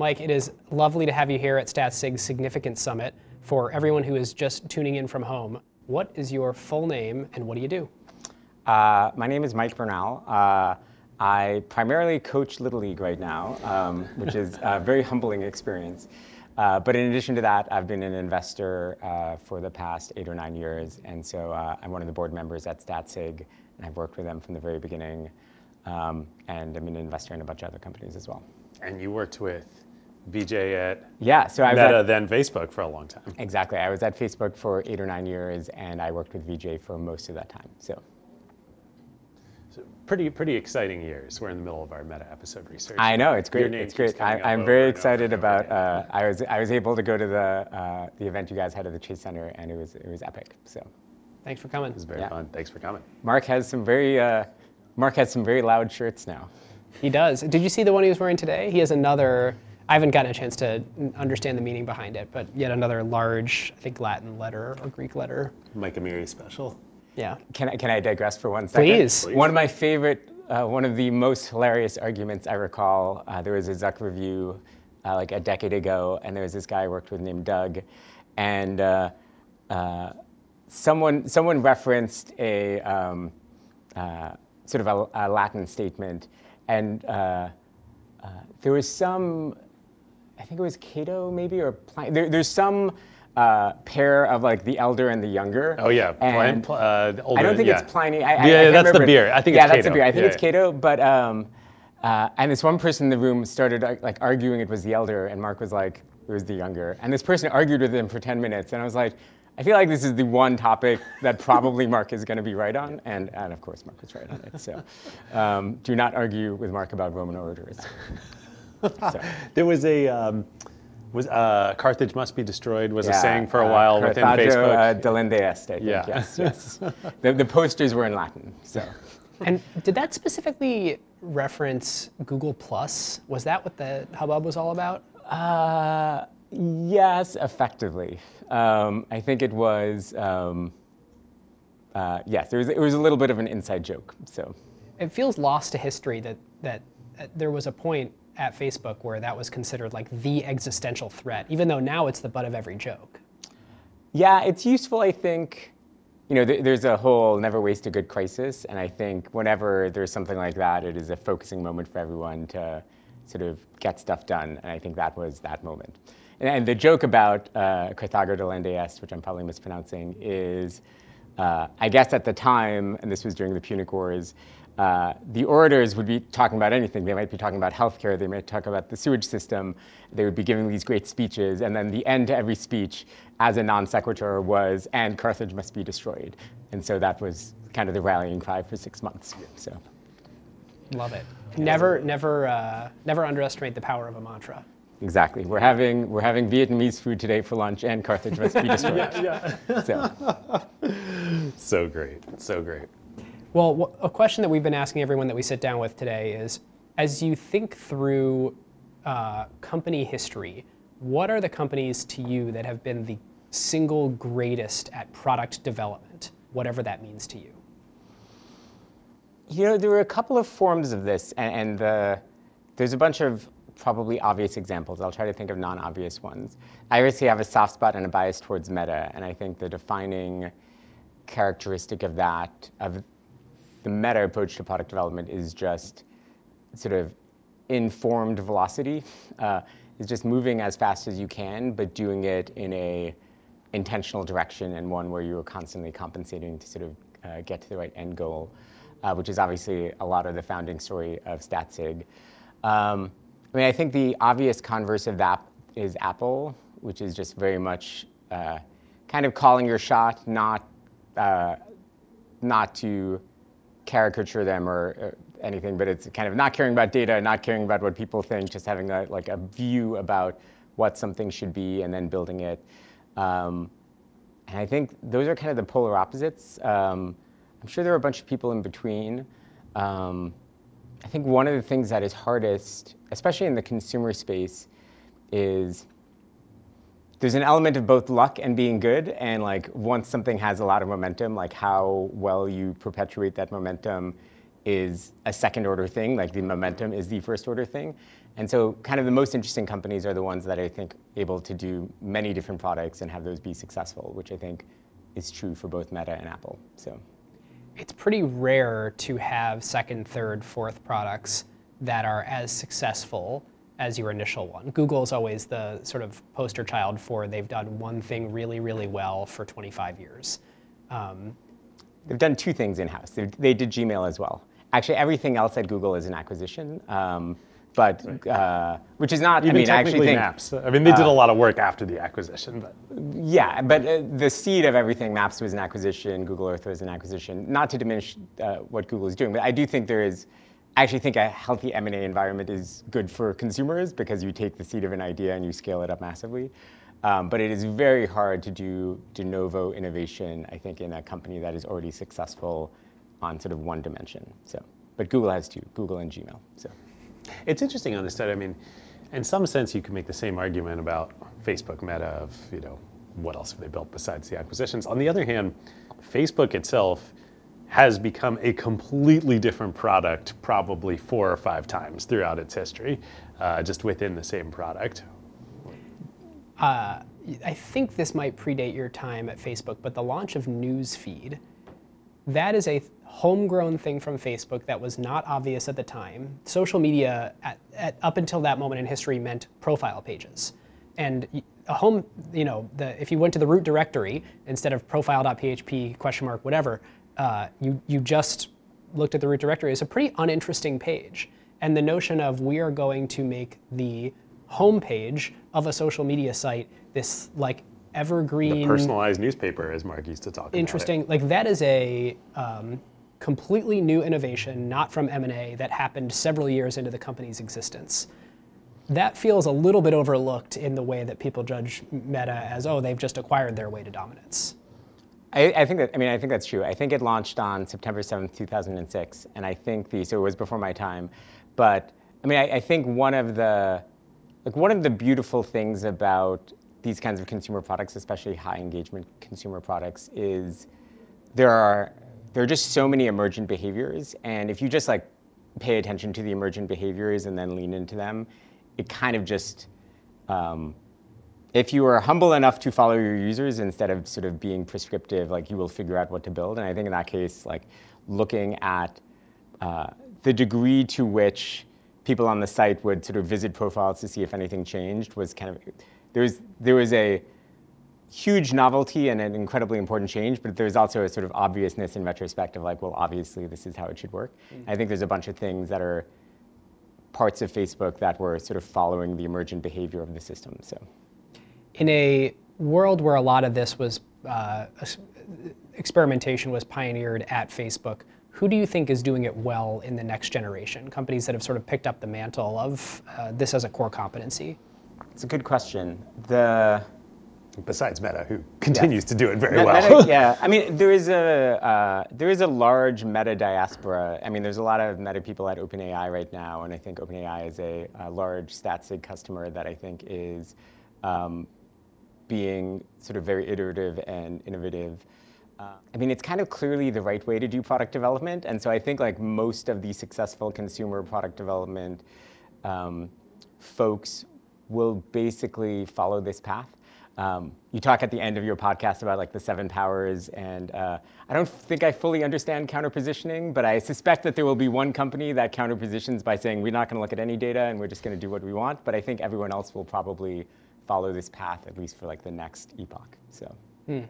Mike, it is lovely to have you here at StatSig's Significance Summit. For everyone who is just tuning in from home, what is your full name and what do you do? Uh, my name is Mike Vernal. Uh, I primarily coach Little League right now, um, which is a very humbling experience. Uh, but in addition to that, I've been an investor uh, for the past eight or nine years. And so uh, I'm one of the board members at StatSig, and I've worked with them from the very beginning. Um, and I'm an investor in a bunch of other companies as well. And you worked with Vijay at yeah, so I was Meta, at, then Facebook for a long time. Exactly. I was at Facebook for eight or nine years, and I worked with Vijay for most of that time. So So pretty, pretty exciting years. We're in the middle of our meta episode research. I know it's great. It's great. I, I'm very excited about. Uh, I was I was able to go to the uh, the event you guys had at the Chase Center, and it was it was epic. So Thanks for coming. It was very Yeah. fun. Thanks for coming. Mark has some very uh, Mark has some very loud shirts now. He does. Did you see the one he was wearing today? He has another. I haven't gotten a chance to understand the meaning behind it, but yet another large, I think Latin letter or Greek letter. Mike Amiri special. Yeah. Can I, can I digress for one second? Please. Please. One of my favorite, uh, one of the most hilarious arguments I recall, uh, there was a Zuck review uh, like a decade ago, and there was this guy I worked with named Doug, and uh, uh, someone, someone referenced a um, uh, sort of a, a Latin statement, and uh, uh, there was some, I think it was Cato maybe, or Pliny, there, there's some uh, pair of like the elder and the younger. Oh yeah, And- Pl- uh, older, I don't think yeah. it's Pliny. I, I- Yeah, I can't that's the beer. I think yeah, it's that's the beer. I think Yeah, it's. Cato. But um, uh, and this one person in the room started uh, like arguing it was the elder, and Mark was like, it was the younger. And this person argued with him for 10 minutes, and I was like, I feel like this is the one topic that probably Mark is going to be right on, and, and of course Mark was right on it. So um, do not argue with Mark about Roman orators. So, There was a um, was uh, Carthage must be destroyed was a saying for a uh, while within Carthago, Facebook. Uh, delenda est, I think. Yeah. Yes, yes. the, the posters were in Latin. So. And did that specifically reference Google Plus? Was that what the hubbub was all about? Uh, yes, effectively. Um, I think it was. Um, uh, yes, there was, it was a little bit of an inside joke. So, It feels lost to history that that uh, there was a point at Facebook where that was considered like the existential threat, even though now it's the butt of every joke. yeah, it's useful. I think. You know, th- there's a whole never waste a good crisis, and I think whenever there's something like that, it is a focusing moment for everyone to sort of get stuff done, and I think that was that moment. And, and the joke about uh, Carthago delenda est, which I'm probably mispronouncing, is uh, I guess at the time, and this was during the Punic Wars, uh, the orators would be talking about anything. They might be talking about healthcare, they might talk about the sewage system, they would be giving these great speeches, and then the end to every speech, as a non sequitur, was, and Carthage must be destroyed. And so that was kind of the rallying cry for six months. So, Love it. Never, never, uh, never underestimate the power of a mantra. exactly. We're having, we're having Vietnamese food today for lunch, and Carthage must be destroyed. Yeah, So, so great, so great. Well, a question that we've been asking everyone that we sit down with today is, as you think through uh, company history, what are the companies to you that have been the single greatest at product development, whatever that means to you? You know, there are a couple of forms of this, and, and the, there's a bunch of probably obvious examples. I'll try to think of non-obvious ones. I obviously have a soft spot and a bias towards meta, and I think the defining characteristic of that, of the meta approach to product development, is just sort of informed velocity. Uh, is just moving as fast as you can, but doing it in a intentional direction and one where you are constantly compensating to sort of uh, get to the right end goal, uh, which is obviously a lot of the founding story of StatSig. Um, I mean, I think the obvious converse of that is Apple, which is just very much uh, kind of calling your shot, not uh, not to caricature them or, or anything, but it's kind of not caring about data, not caring about what people think, just having a, like a view about what something should be and then building it. Um, and I think those are kind of the polar opposites. Um, I'm sure there are a bunch of people in between. Um, I think one of the things that is hardest, especially in the consumer space, is there's an element of both luck and being good and like once something has a lot of momentum like how well you perpetuate that momentum is a second order thing, like the momentum is the first order thing. And so kind of the most interesting companies are the ones that I think able to do many different products and have those be successful, which I think is true for both Meta and Apple. So it's pretty rare to have second, third, fourth products that are as successful as your initial one. Google is always the sort of poster child for they've done one thing really, really well for 25 years. Um, they've done two things in-house. They, they, did Gmail as well. Actually, everything else at Google is an acquisition. Um, but right. uh, which is not. Even I mean, technically think, Maps. I mean, they did uh, a lot of work after the acquisition, but yeah. But uh, the seed of everything, Maps was an acquisition. Google Earth was an acquisition. Not to diminish uh, what Google is doing, but I do think there is. I actually think a healthy M&A environment is good for consumers because you take the seed of an idea and you scale it up massively. Um, but it is very hard to do de novo innovation, I think, in a company that is already successful on sort of one dimension. So, but Google has two, Google and Gmail. So. It's interesting on this side. I mean, in some sense, you can make the same argument about Facebook Meta of, you know, what else have they built besides the acquisitions? On the other hand, Facebook itself has become a completely different product probably four or five times throughout its history, uh, just within the same product. Uh, I think this might predate your time at Facebook, but the launch of Newsfeed, that is a homegrown thing from Facebook that was not obvious at the time. Social media, at, at, up until that moment in history, meant profile pages. And a home, you know, the, if you went to the root directory instead of profile.php question mark whatever, uh, you you just looked at the root directory as a pretty uninteresting page. And the notion of we are going to make the home page of a social media site this like evergreen the personalized newspaper as mark used to talk about. interesting like that is a um, completely new innovation, not from M&A, that happened several years into the company's existence. That feels a little bit overlooked in the way that people judge Meta as, oh, they've just acquired their way to dominance. I, I, think that, I mean, I think that's true. I think it launched on September 7th, 2006, and I think the, so it was before my time, but I mean, I, I think one of the, like one of the beautiful things about these kinds of consumer products, especially high engagement consumer products, is there are there are just so many emergent behaviors, and if you just like pay attention to the emergent behaviors and then lean into them, it kind of just um, if you are humble enough to follow your users instead of sort of being prescriptive, like you will figure out what to build. And I think in that case, like looking at uh, the degree to which people on the site would sort of visit profiles to see if anything changed was kind of there was there was a huge novelty and an incredibly important change, but there's also a sort of obviousness in retrospect of like, well, obviously this is how it should work. Mm-hmm. I think there's a bunch of things that are parts of Facebook that were sort of following the emergent behavior of the system. So, in a world where a lot of this was uh, experimentation was pioneered at Facebook, who do you think is doing it well in the next generation? Companies that have sort of picked up the mantle of uh, this as a core competency. It's a good question. The besides Meta, who continues yes. to do it very Meta, well. yeah, I mean, there is a uh, there is a large Meta diaspora. I mean, there's a lot of Meta people at OpenAI right now, and I think OpenAI is a, a large StatSig customer that I think is um, being sort of very iterative and innovative. Uh, I mean, it's kind of clearly the right way to do product development, and so I think like most of the successful consumer product development um, folks will basically follow this path. Um, you talk at the end of your podcast about like the seven powers, and uh, I don't think I fully understand counterpositioning, but I suspect that there will be one company that counterpositions by saying we're not going to look at any data and we're just going to do what we want. But I think everyone else will probably follow this path at least for like the next epoch. So. Hmm.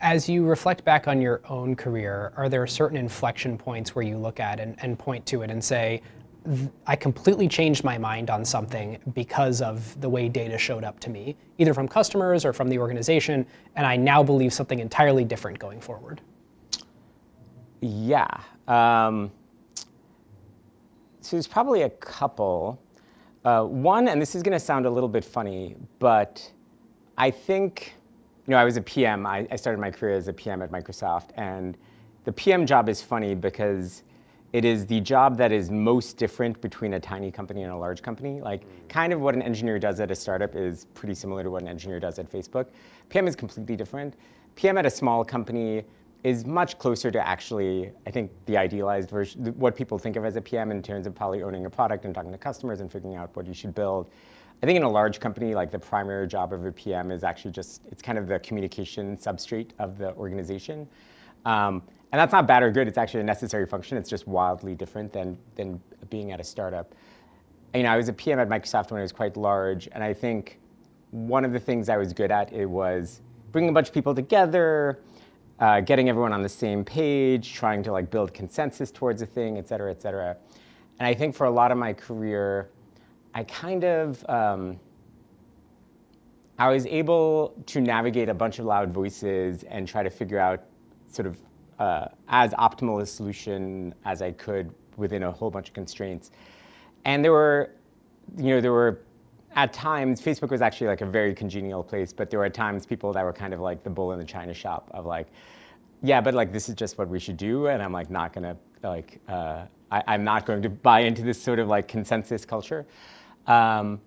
As you reflect back on your own career, are there certain inflection points where you look at and, and point to it and say, I completely changed my mind on something because of the way data showed up to me, either from customers or from the organization, and I now believe something entirely different going forward. Yeah. Um, so there's probably a couple. Uh, one, and this is going to sound a little bit funny, but I think, you know, I was a PM. I, I started my career as a PM at Microsoft, and the PM job is funny because it is the job that is most different between a tiny company and a large company. Like, kind of what an engineer does at a startup is pretty similar to what an engineer does at Facebook. PM is completely different. PM at a small company is much closer to actually, I think, the idealized version, what people think of as a PM in terms of probably owning a product and talking to customers and figuring out what you should build. I think in a large company, like the primary job of a PM is actually just, it's kind of the communication substrate of the organization. Um, and that's not bad or good, it's actually a necessary function. It's just wildly different than, than being at a startup. You know, I was a PM at Microsoft when it was quite large, and I think one of the things I was good at it was bringing a bunch of people together, uh, getting everyone on the same page, trying to like build consensus towards a thing, et cetera, et cetera. And I think for a lot of my career, I kind of um, I was able to navigate a bunch of loud voices and try to figure out sort of uh, as optimal a solution as I could within a whole bunch of constraints. And there were, you know, there were at times Facebook was actually like a very congenial place, but there were times people that were kind of like the bull in the china shop of like, yeah, but like this is just what we should do, and I'm like not gonna like uh, I, am not going to buy into this sort of like consensus culture. Um,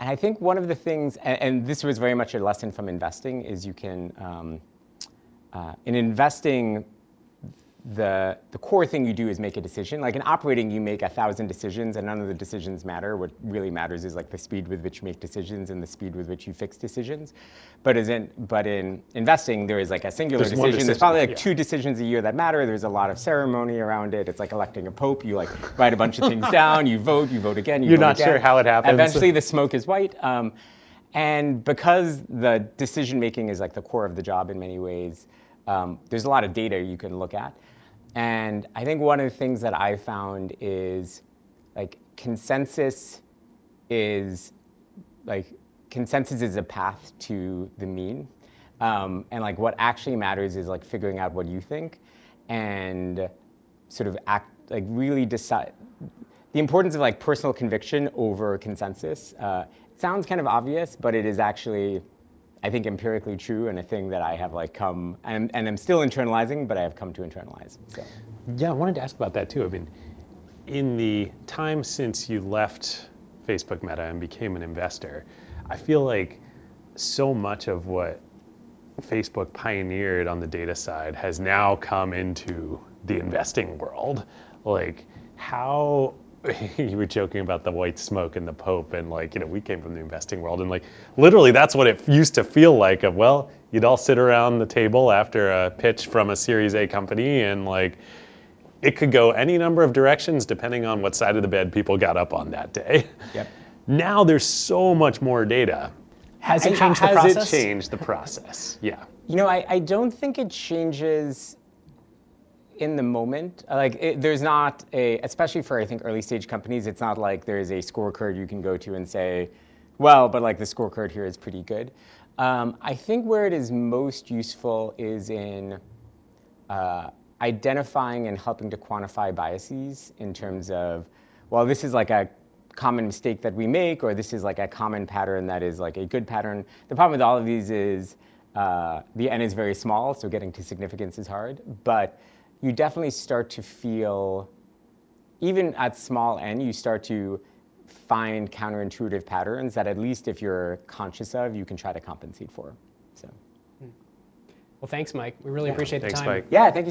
and I think one of the things, and, and, this was very much a lesson from investing, is you can, um, uh, in investing, the, the core thing you do is make a decision. Like in operating, you make a thousand decisions and none of the decisions matter. What really matters is like the speed with which you make decisions and the speed with which you fix decisions. But as in, but in investing, there is like a singular decision. decision. There's probably like yeah. two decisions a year that matter. There's a lot of ceremony around it. It's like electing a pope. You like write a bunch of things down. You vote. You vote again. You You're vote not again. sure how it happens. Eventually, the smoke is white. Um, and because the decision making is like the core of the job in many ways, um, there's a lot of data you can look at. And I think one of the things that I found is like consensus is like consensus is a path to the mean. Um, and like what actually matters is like figuring out what you think and sort of act like really decide the importance of like personal conviction over consensus. Uh, it sounds kind of obvious, but it is actually I think empirically true and a thing that I have like come and, and I'm still internalizing, but I have come to internalize. So. Yeah, I wanted to ask about that too. I mean, in the time since you left Facebook Meta and became an investor, I feel like so much of what Facebook pioneered on the data side has now come into the investing world. Like, how you were joking about the white smoke and the Pope, and like, you know, we came from the investing world, and like, literally, that's what it used to feel like. Of well, you'd all sit around the table after a pitch from a Series A company, and like, it could go any number of directions depending on what side of the bed people got up on that day. Yep. Now there's so much more data. Has it changed the process? has it changed the process? Yeah. You know, I, I don't think it changes in the moment. Like, it, there's not a, especially for I think early stage companies, it's not like there's a scorecard you can go to and say, well, but like the scorecard here is pretty good. Um, I think where it is most useful is in uh, identifying and helping to quantify biases in terms of, well, this is like a common mistake that we make, or this is like a common pattern that is like a good pattern. The problem with all of these is uh, the n is very small, so getting to significance is hard. But you definitely start to feel, even at small n, you start to find counterintuitive patterns that at least if you're conscious of, you can try to compensate for. So, hmm. Well, thanks, Mike. We really appreciate the Thanks, time. Mike. yeah, thank you so